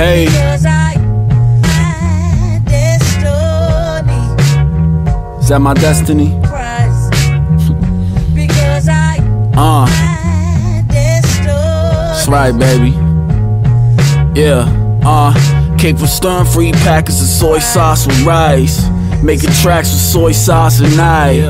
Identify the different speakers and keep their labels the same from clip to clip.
Speaker 1: Hey.
Speaker 2: Because I had destiny
Speaker 1: Is that my destiny?
Speaker 2: Christ. Because I
Speaker 1: Uh, that's right, baby. Yeah, uh, came from stirring free packets of soy sauce with rice. Making tracks with soy sauce at night.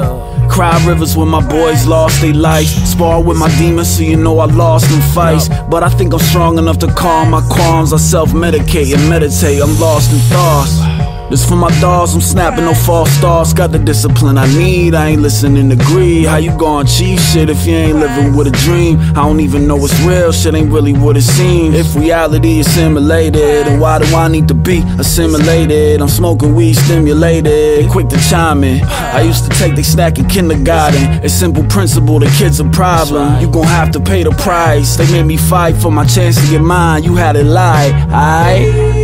Speaker 1: Cry rivers when my boys lost their life. Spar with my demons, so you know I lost in fights. But I think I'm strong enough to calm my qualms. I self medicate and meditate. I'm lost in thoughts. This for my dogs, I'm snapping no false starts. Got the discipline I need, I ain't listening to greed. How you gon' achieve shit if you ain't living with a dream? I don't even know what's real, shit ain't really what it seems. If reality is simulated, then why do I need to be assimilated? I'm smoking weed stimulated, quick to chime in. I used to take the snack in kindergarten. It's simple principle, the kid's a problem. You gon' have to pay the price. They made me fight for my chance to get mine. You had it lie, aight?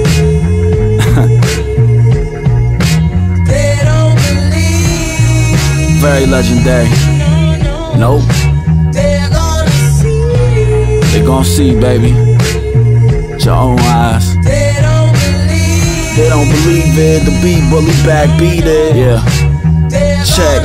Speaker 1: Very legendary.
Speaker 2: no, no.
Speaker 1: Nope.
Speaker 2: They're gonna see
Speaker 1: They gon' see, baby. With your own eyes.
Speaker 2: They don't believe
Speaker 1: They don't believe it. The beat bully back beat it. Yeah. Check.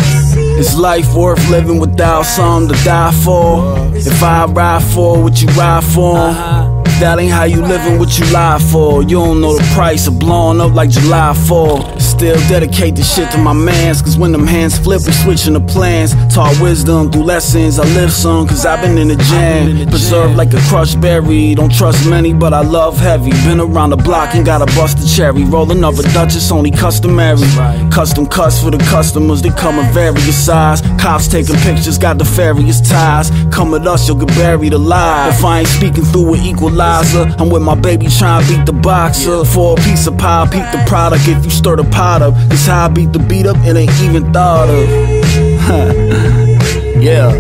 Speaker 1: Is life worth living without something to die for? If I ride for what you ride for. Uh-huh. That ain't how you living what you lie for. You don't know the price of blowing up like July 4. Still dedicate this shit to my mans. Cause when them hands flip, we switching the plans. Taught wisdom through lessons. I live some cause I've been in the jam. Preserved like a crushed berry. Don't trust many, but I love heavy. Been around the block and got a busted cherry. Roll another Duchess, only customary. Custom cuts for the customers, they come in various size. Cops taking pictures, got nefarious ties. Come with us, you'll get buried alive. If I ain't speaking through an equalizer, I'm with my baby trying to beat the boxer. For a piece of pie, peep the product if you stir the pot up. This how I beat the beat up, it ain't even thought of. yeah.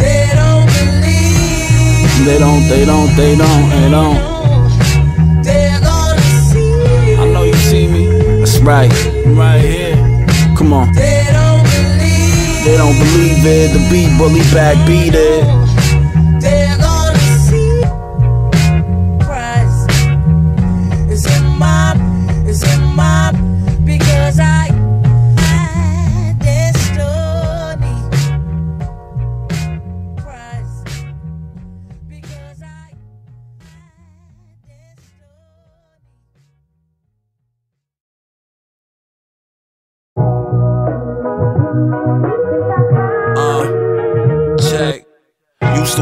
Speaker 2: They don't believe
Speaker 1: They don't, they don't, they don't, they don't.
Speaker 2: They're gonna see
Speaker 1: I know you see me. That's right. I'm right here. Come on.
Speaker 2: They don't believe
Speaker 1: They don't believe it. The beat bully back beat it.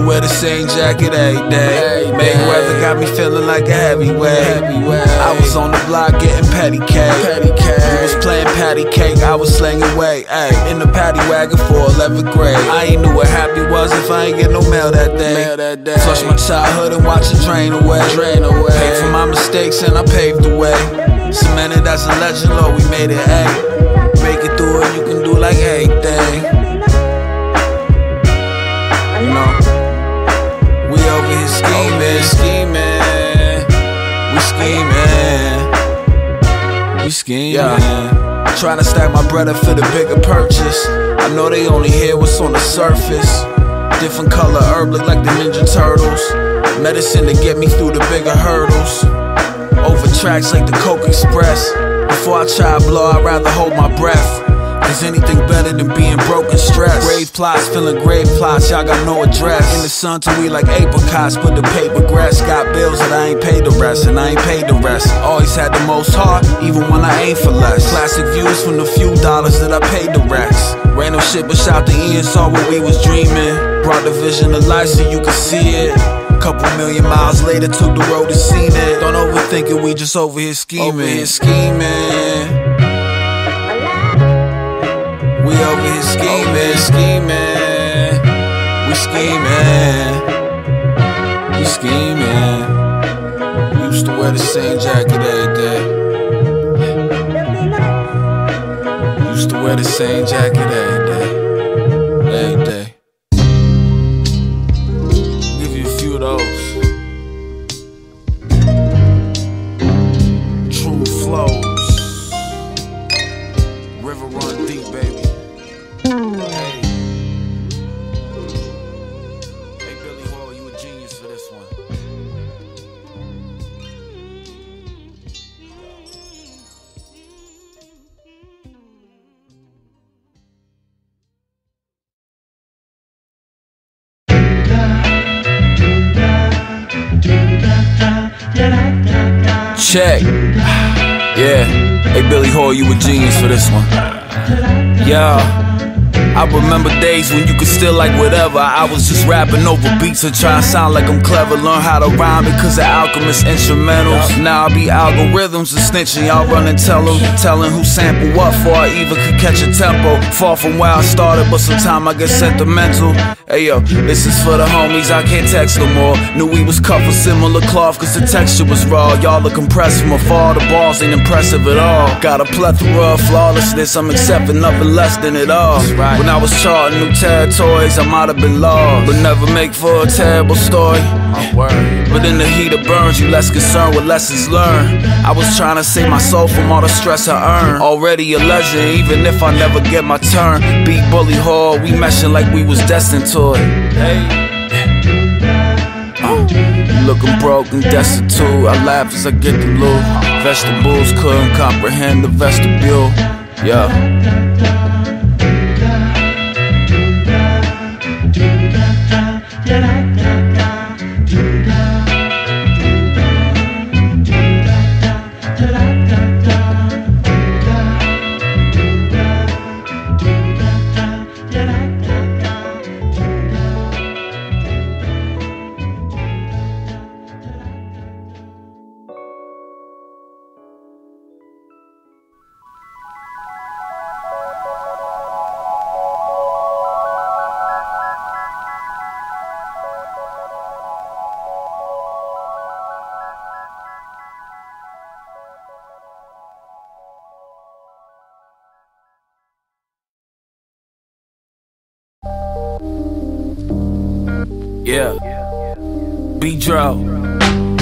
Speaker 1: To wear the same jacket every day. Mayweather got me feeling like a heavyweight. I was on the block getting patty cake. You was playing patty cake, I was slanging weight. Ay, in the paddy wagon for 11th grade. I ain't knew what happy was if I ain't get no mail that day. Flush my childhood and watch it drain away. Drain away. Paid for my mistakes and I paved the way. Cemented as a legend, Lord, we made it. Ay, make it through it, you can do like anything. Scheming, scheming, we scheming, we scheming. Yeah. Trying to stack my bread up for the bigger purchase. I know they only hear what's on the surface. Different color herb look like the Ninja Turtles. Medicine to get me through the bigger hurdles. Over tracks like the Coke Express. Before I try to blow, I'd rather hold my breath. Is anything better than being broke and stressed? Grave plots, feeling grave plots, y'all got no address. In the sun till we like apricots, but the paper grass got bills that I ain't paid the rest, and I ain't paid the rest. Always had the most heart, even when I ain't for less. Classic views from the few dollars that I paid the racks. Random shit, but shout the end, saw what we was dreaming. Brought the vision to life so you could see it. Couple million miles later, took the road and seen it. Don't overthink it, we just over here scheming. Over here scheming. Over here scheming, scheming. We scheming. We scheming. Used to wear the same jacket every day. Used to wear the same jacket every day. Every day. Give you a few of those. True flows. River run deep, baby check. Yeah. Hey, Billy Hoyle, you a genius for this one. Yeah. I remember days when you could still like whatever. I was just rapping over beats and trying to sound like I'm clever. Learn how to rhyme because of Alchemist instrumentals. Now I be algorithms and snitching. Y'all run and tell them, telling who sample what for I even could catch a tempo. Far from where I started, but sometimes I get sentimental. Hey yo, this is for the homies, I can't text no more. Knew we was cut for similar cloth, cause the texture was raw. Y'all look impressed from afar, the balls ain't impressive at all. Got a plethora of flawlessness, I'm accepting nothing less than it all. When I was charting new territories, I might have been lost, but never make for a terrible story. But in the heat of burns, you less concerned with lessons learned. I was trying to save my soul from all the stress I earned. Already a legend, even if I never get my turn. Beat Bully Hoyle, we meshing like we was destined to it. Hey. Uh, looking broke and destitute. I laugh as I get the loot. Vegetables couldn't comprehend the vestibule. Yeah.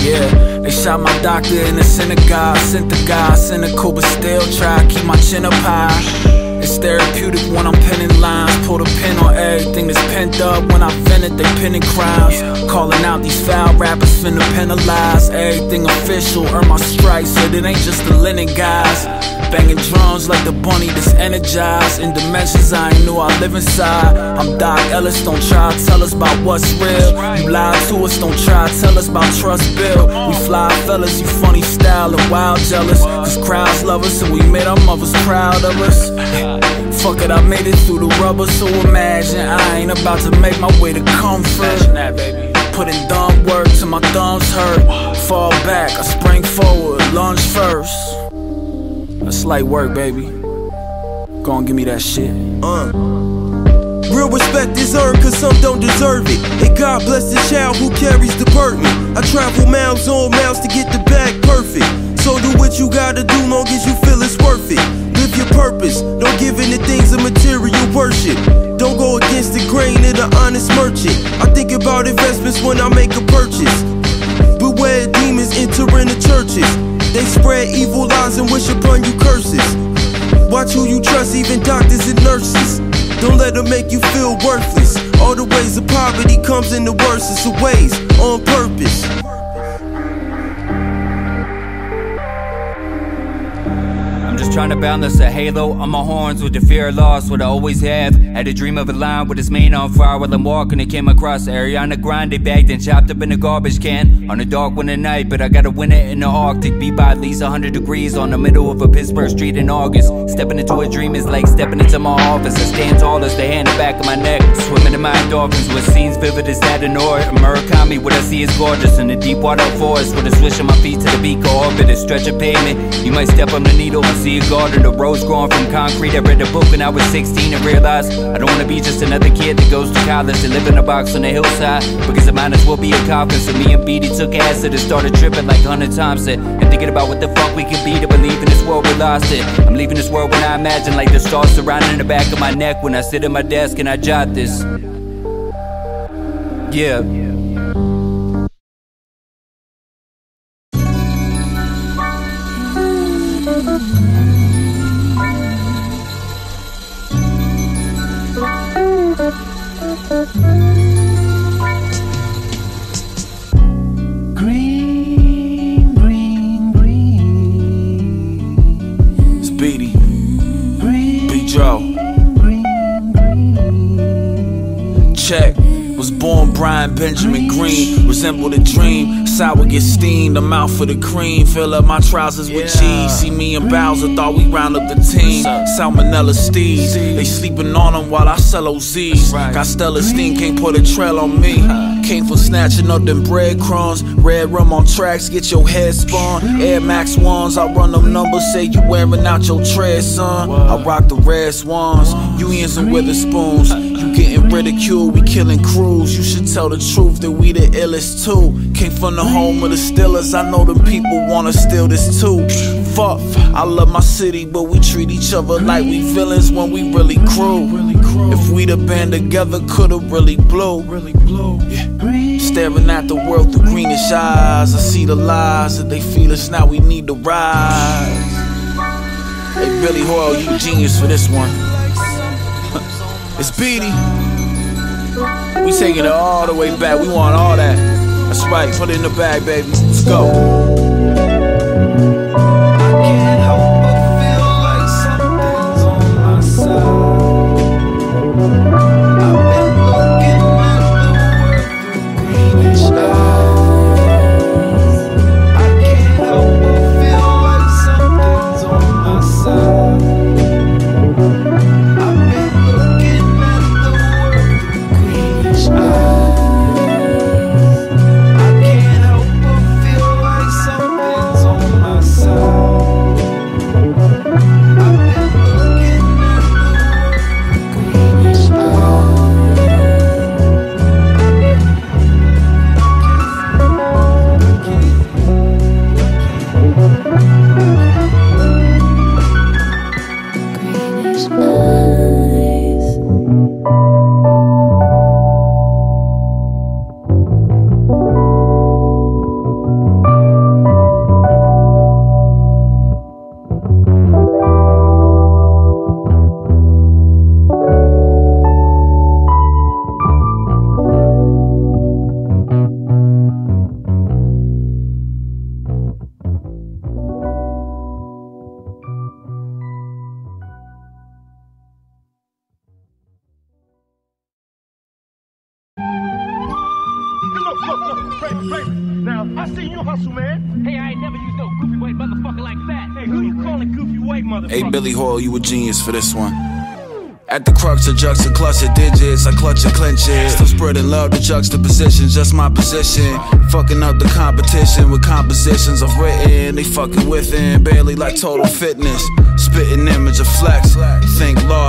Speaker 1: Yeah. They shot my doctor in the synagogue. Sent the guy cynical, but still try keep my chin up high. It's therapeutic when I'm penning lines. Pull the pin on everything that's pent up. When I vent it, they pinning crimes. Calling out these foul rappers finna penalize. Everything official, earn my stripes. So it ain't just the linen guys. Banging drums like the bunny that's energized. In dimensions I ain't knew I live inside. I'm Dock Ellis, don't try to tell us about what's real. You lie to us, don't try to tell us about trust bill. We fly fellas, you funny style and wild jealous. Cause crowds love us and we made our mothers proud of us. Fuck it, I made it through the rubber, so imagine I ain't about to make my way to comfort. Putting dumb work till my thumbs hurt. Fall back, I spring forward, lunge first. That's light work, baby. Go on, give me that shit.
Speaker 3: Uh. Real respect is earned cause some don't deserve it. And God bless the child who carries the burden. I travel miles on miles to get the bag perfect. So do what you gotta do long as you feel it's worth it. Live your purpose, don't give in to things of material worship. Don't go against the grain of the honest merchant. I think about investments when I make a purchase. Beware demons entering the churches. They spread evil lies and wish upon you curses. Watch who you trust, even doctors and nurses. Don't let them make you feel worthless. All the ways of poverty comes in the worstest of ways, on purpose.
Speaker 4: Trying to balance a halo on my horns with the fear of loss, what I always have. Had a dream of a line with his mane on fire while I'm walking. It came across Ariana Grande bagged and chopped up in a garbage can on a dark winter night. But I gotta win it in the Arctic. Be by at least 100 degrees on the middle of a Pittsburgh street in August. Stepping into a dream is like stepping into my office. I stand tall as the hand in the back of my neck. Swimming in my endorphins with scenes vivid as that in or Murakami. What I see is gorgeous in the deep water forest with a swish of my feet to the beak of orbit. A stretch of pavement. You might step on the needle and see a garden, a rose growing from concrete. I read a book when I was 16 and realized I don't wanna be just another kid that goes to college to live in a box on the hillside. Because I might as well be a coffin. So me and Beedie took acid and started tripping like 100 times it. And thinking about what the fuck we could be to believe in this world we lost it. I'm leaving this world when I imagine like the stars surrounding the back of my neck when I sit at my desk and I jot this. Yeah.
Speaker 1: Check. Was born Brian Benjamin Green, resembled a dream. Sour get steamed, I'm out for the cream. Fill up my trousers with cheese. See me and Bowser, thought we round up the team. Salmonella steeds, they sleeping on them while I sell OZs. Got Stella steam, can't put a trail on me. Came for snatching up them breadcrumbs. Red rum on tracks, get your head spun. Air Max ones, I run them numbers, say you wearing out your tread, son. I rock the red swans, you in some Witherspoons. You getting ridiculed, we killing crews. You should tell the truth that we the illest too. Came from the home of the Steelers, I know them people wanna steal this too. Fuck, I love my city, but we treat each other like we villains when we really crew. If we'd have been together, could've really blew. Yeah. Staring at the world through greenish eyes, I see the lies that they feed us. Now we need to rise. Hey Billy Hoyle, you genius for this one. It's Beedie. We taking it all the way back. We want all that. That's right. Put it in the bag, baby. Let's go. Billy Hoyle, you a genius for this one. At the crux of juxta digits, I clutch and clench it. Still spreading love to juxtaposition, just my position. Fucking up the competition with compositions I've written. They fucking within, barely like total fitness. Spitting image of flex.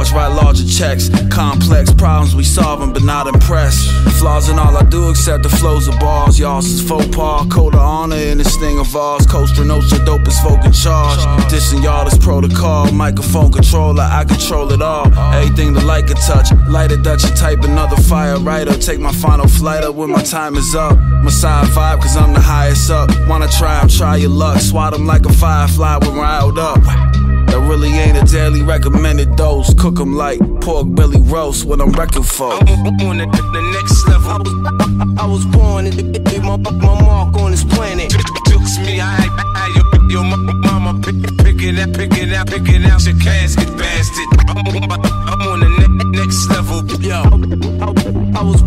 Speaker 1: Large, write larger checks. Complex problems we solving, but not impressed. Flaws in all I do except the flows of bars. Y'all's is faux pas, code of honor in this thing of ours. Cosa Nostra, dopest folk in charge. Dissing y'all is protocol. Microphone controller, I control it all. Everything the light can touch. Light a Dutch and type another fire writer. Take my final flight up when my time is up. Messiah vibe, cause I'm the highest up. Wanna try, I'm try your luck. Swat 'em like a firefly when riled up. That really ain't a daily recommended dose. Cook 'em like pork belly roast when I'm wrecking folk.
Speaker 5: on the, the next level. I was, I was born to leave my, my mark on this planet. Jukes me, I, I, your, your mama pick, pick it out, pick it out, pick it out your casket, bastard. I'm, I'm on the ne- next level. Yo, I, I was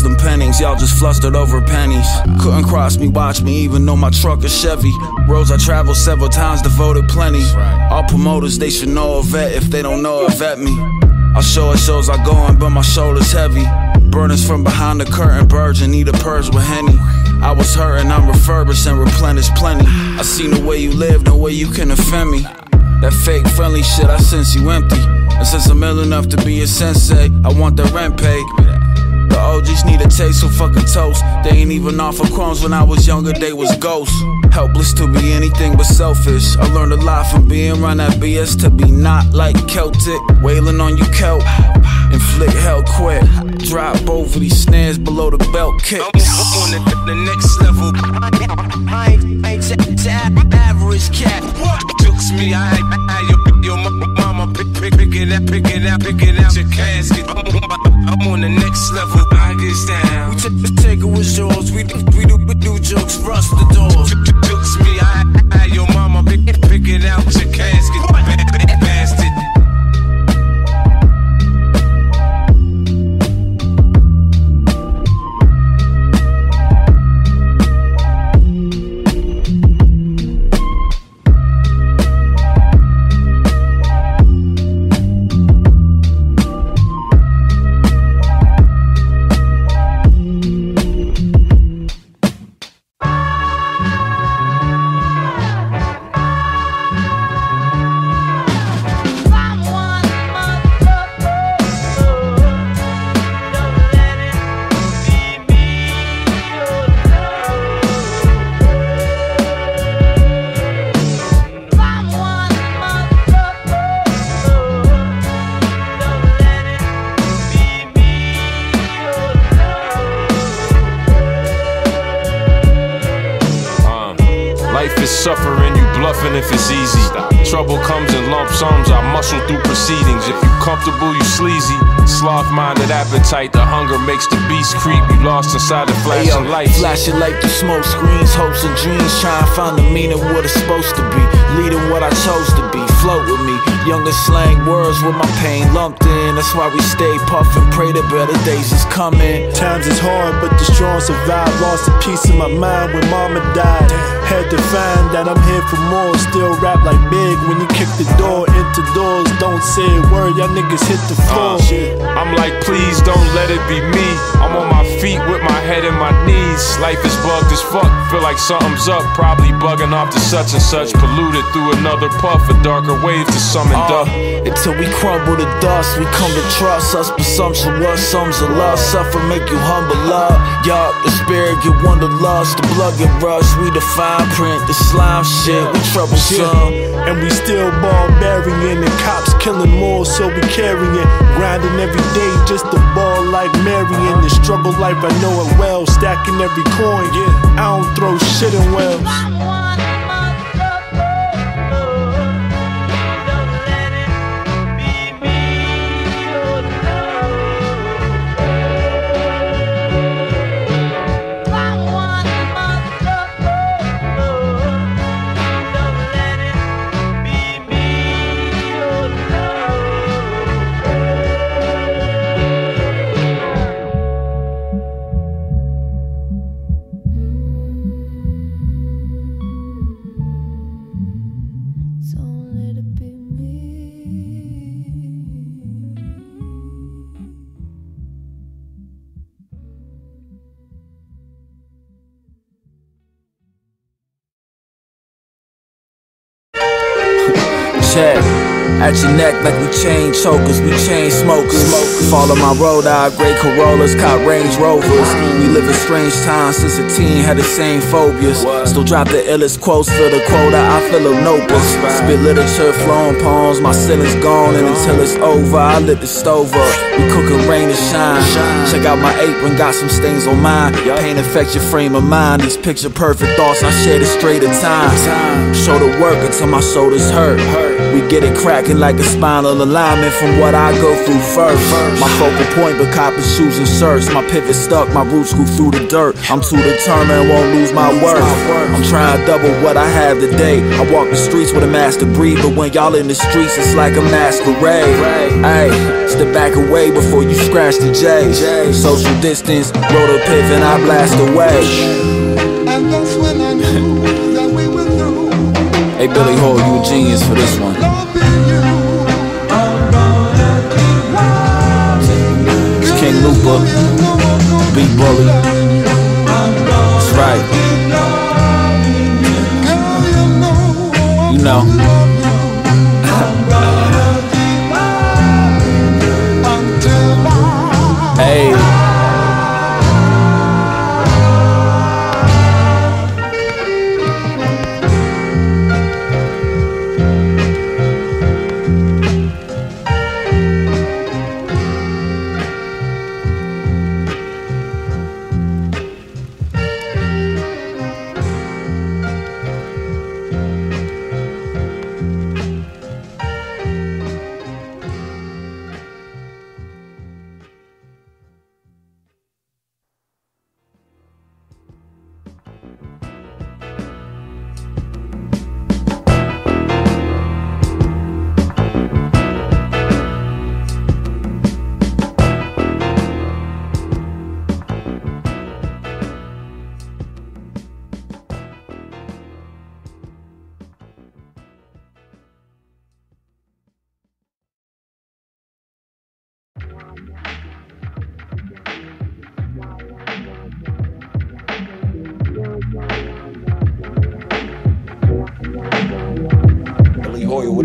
Speaker 1: Custom pennies, y'all just flustered over pennies. Couldn't cross me, watch me, even though my truck is Chevy. Roads I traveled several times, devoted plenty. All promoters, they should know a vet if they don't know a vet me. I'll show it shows I go on, but my shoulders heavy. Burners from behind the curtain, and need a purge with Henny. I was hurting, I'm refurbished and replenish plenty. I seen the way you live, no way you can offend me. That fake friendly shit, I sense you empty. And since I'm ill enough to be a sensei, I want the rent paid. The OGs need a taste of fucking toast. They ain't even off of crumbs when I was younger, they was ghosts. Helpless to be anything but selfish. I learned a lot from being around that BS to be not like Celtic. Wailing on you, Celt. Inflict hell quick. Drop over these snares below the belt kick.
Speaker 5: I'm on the, the next level. I ain't, I ain't average cat. Jukes me, I, I, your, your mama pick, pick, pick it up, pick it out, pick it out your casket. I'm, on the next level. I get down. We t- take it with yours. We, we do, we do jokes, rust the doors. Jukes me, I, I, your mama pick, it out your
Speaker 6: then hunger makes the beast creep. You lost inside the flashing lights.
Speaker 1: Flashing like the smoke screens, hopes and dreams. Trying to find the meaning what it's supposed to be. Leading what I chose to be. Float with me. Younger slang words with my pain lumped in. That's why we stay puffin'. Pray the better days is coming.
Speaker 7: Times is hard, but the strong survive. Lost a piece of my mind when mama died. Had to find that I'm here for more. Still rap like big when you kick the door into doors. Don't say a word, y'all niggas hit the floor.
Speaker 6: Uh, I'm like, please don't let it be me. I'm on my feet with my head in my knees. Life is bugged as fuck. Feel like something's up. Probably bugging off to such and such. Polluted through another puff. A darker wave to summoned
Speaker 1: Uh,
Speaker 6: up.
Speaker 1: until we crumble to dust, we come to trust us. but Presumption was sums of love. Suffer make you humble love. Yup, the spirit get wanderlust. The lost. The blood get rushed. We the fine print, the slime shit. We troublesome.
Speaker 7: And we still barbarian and cops killing more, so we carrying. Grinding every day just to ball like Marion. The struggle life, I know it well. Stacking every coin, yeah. I don't throw shit in wells.
Speaker 1: Check. At your neck like we chain chokers, we chain smokers. Follow my road, I great Corollas, caught Range Rovers. We live in strange times since a teen had the same phobias. Still drop the illest quotes for the quota, I fill up notebooks. Spit literature, flowing poems, my ceiling's gone, and until it's over, I lit the stove up. We cooking rain and shine. Check out my apron, got some stains on mine. Pain affects your frame of mind. These picture perfect thoughts, I share the straight of time. Show the work until my shoulders hurt. We get it cracking like a spinal alignment from what I go through first. My focal point, but copper shoes and shirts. My pivot stuck, my roots grew through the dirt. I'm too determined, won't lose my worth. I'm trying to double what I have today. I walk the streets with a master breed, but when y'all in the streets, it's like a masquerade. Hey, step back away before you scratch the J. Social distance, roll the pivot, I blast away.
Speaker 8: And that's when I knew that we were through.
Speaker 1: Hey Billy Hoyle, you a genius for this one. Lupa, Beat Bully. That's right. You know.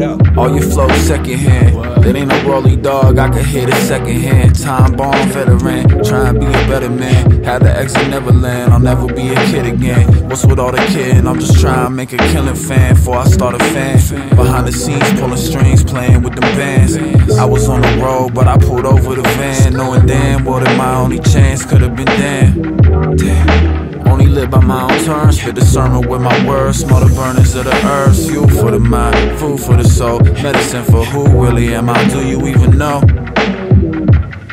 Speaker 1: All your flow secondhand. That ain't no rolly dog, I can hit it secondhand. Time bomb veteran, try and be a better man. Had the exit Neverland, I'll never be a kid again. What's with all the kidding? I'm just trying to make a killing fan before I start a fan. Behind the scenes, pulling strings, playing with them bands. I was on the road, but I pulled over the van, knowing damn well that my only chance could have been damn. Damn. Only live by my own terms. Spit the sermon with my words. Small the burners of the earth. Fuel for the mind, food for the soul. Medicine for who really am I? Do you even know?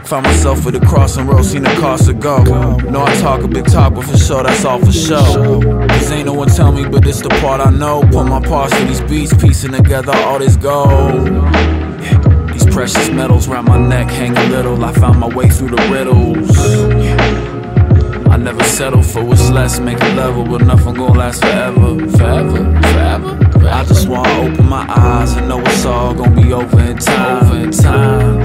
Speaker 1: Found myself at the crossing road, seen the cost to go. Know I talk a big talk, but for sure that's all for show. Cause ain't no one tell me, but this the part I know. Put my parts to these beats, piecing together all this gold. Yeah. These precious metals round my neck hang a little. I found my way through the riddles. Yeah. I never settle for what's less, make a level, but nothing gon' last forever, forever, forever. I just wanna open my eyes and know it's all gonna be over in time, over in time.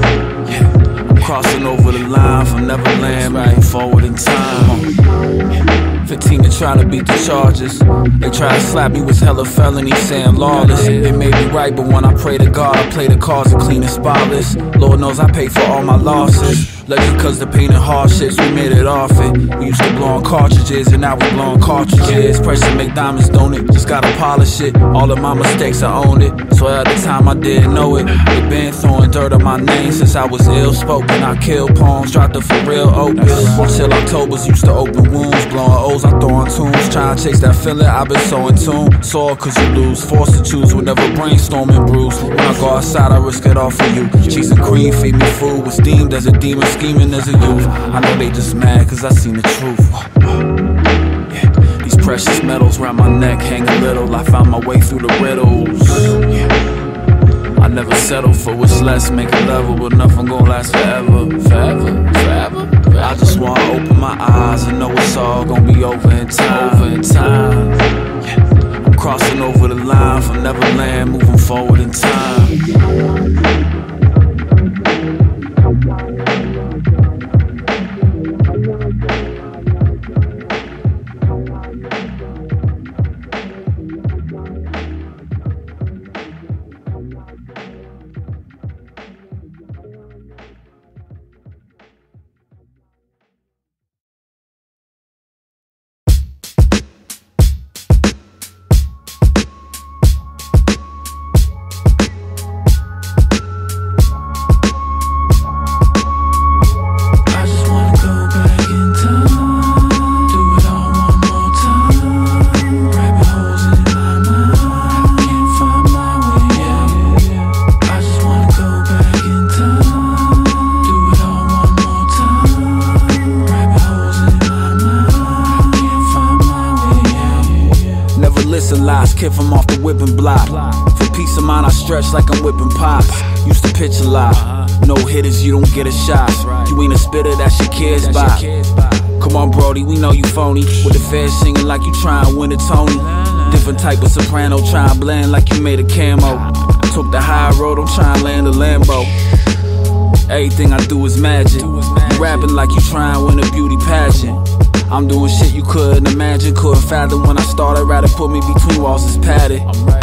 Speaker 1: Yeah. I'm crossing over the line from Neverland, moving forward in time. 15 to try to beat the charges. They try to slap me with hella felonies, saying lawless. They may be right, but when I pray to God, I play the cards and clean and spotless. Lord knows I pay for all my losses. Lucky cause the pain and hardships, we made it off it. We used to blow on cartridges, and now we blowing cartridges. Pressure make diamonds, don't it? Just gotta polish it. All of my mistakes, I own it. So at the time, I didn't know it. They been throwing dirt on my name since I was ill spoken. I killed poems, dropped the for real opus. Until October's used to open wounds, blowing O's, I throw on tunes. Trying to chase that feeling, I've been so in tune. Sore cause you lose, forced to choose whenever brainstorming bruise. When I go outside, I risk it all for you. Cheese and cream, feed me food, was deemed as a demon scheming as a youth. I know they just mad cause I seen the truth. Yeah. These precious metals round my neck hang a little. I found my way through the riddles. Yeah. I never settle for what's less, make a level, but nothing gon' last forever, forever, forever. I just wanna open my eyes and know it's all gonna be over in time, over in time. Yeah. I'm crossing over the line from Neverland, moving forward in time. Listen lies, kid from off the whipping block. For peace of mind, I stretch like I'm whipping pops. Used to pitch a lot. No hitters, you don't get a shot. You ain't a spitter, that's your kids' bop. Come on, Brody, we know you phony. With the feds singing like you tryin' win a Tony. Different type of soprano, tryin' blend like you made a camo. Took the high road, I'm tryin' land a Lambo. Everything I do is magic. You rapping like you tryin' win a beauty pageant. I'm doing shit you couldn't imagine, couldn't fathom when I started. Rather put me between walls is padded.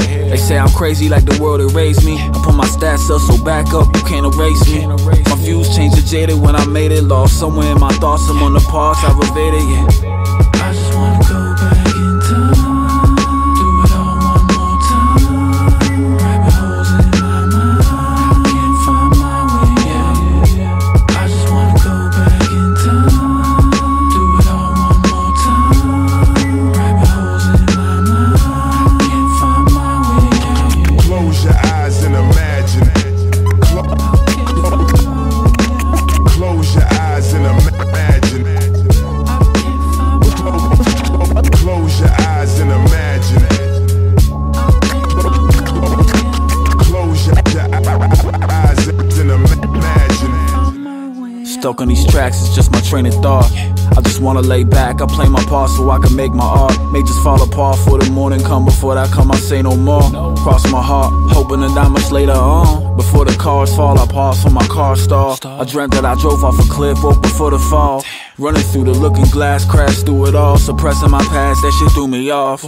Speaker 1: They say I'm crazy like the world erased me. I put my stats up, so back up, you can't erase me. My views changed to jaded when I made it. Lost somewhere in my thoughts, I'm on the past, I've evaded, yeah. Make my art. May just fall apart for the morning come before that come, I say no more. Cross my heart, hoping to die much later on. Before the cars fall I pause so my car stall. I dreamt that I drove off a cliff, woke before the fall. Running through the looking glass, crashed through it all. Suppressing my past, that shit threw me off.